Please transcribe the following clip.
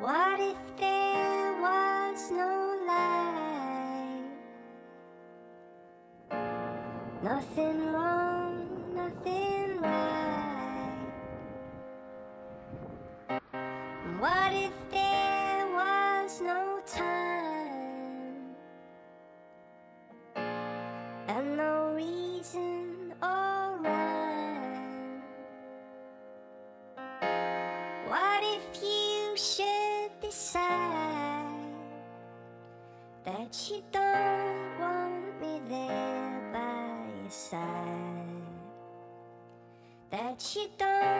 What if there was no light? Nothing wrong, nothing right. What if there was no time? And no reason or that you don't want me there by your side? That you don't